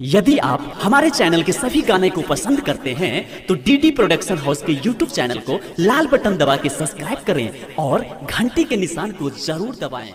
यदि आप हमारे चैनल के सभी गाने को पसंद करते हैं तो डीडी प्रोडक्शन हाउस के यूट्यूब चैनल को लाल बटन दबा के सब्सक्राइब करें और घंटी के निशान को ज़रूर दबाएँ।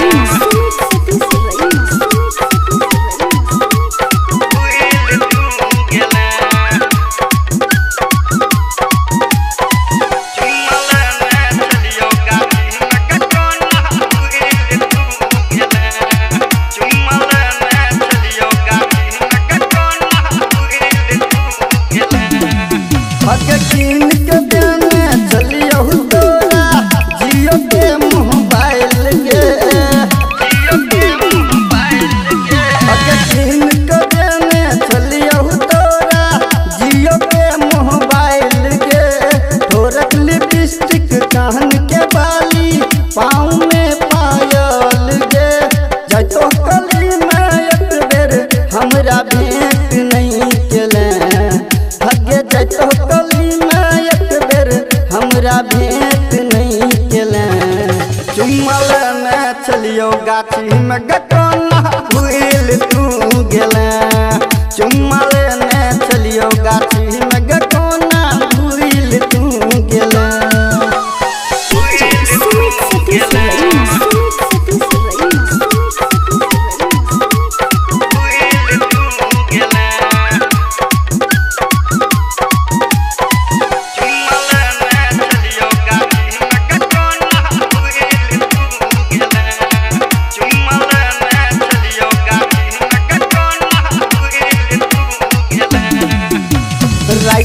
Thank you. चलियो गाछी में गटोना भूल तू गेले। चुम्मल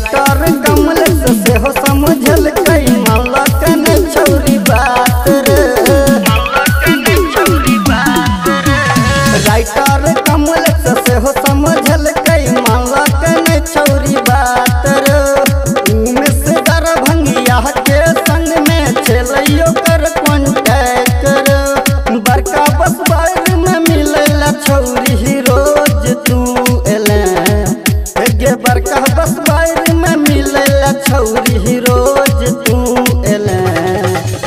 राइटर कमल मिलेला छौरी रोज तू एले।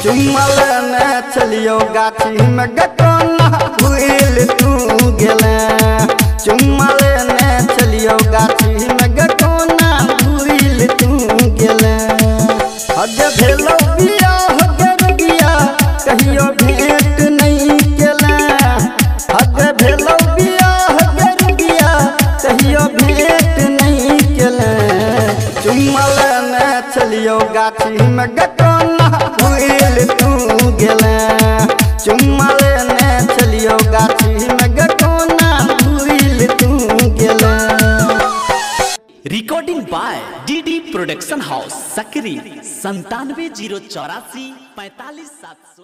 चुमल में चलियो गाछी में गटोना हुईल तू गेले। गाछी में भूल तू गेले चुम्मा लेने चलियो गाछी में भूल तू गेले recording by DD production house सकरी संतानवे ज़ीरो चौरासी पैतालीस सात सौ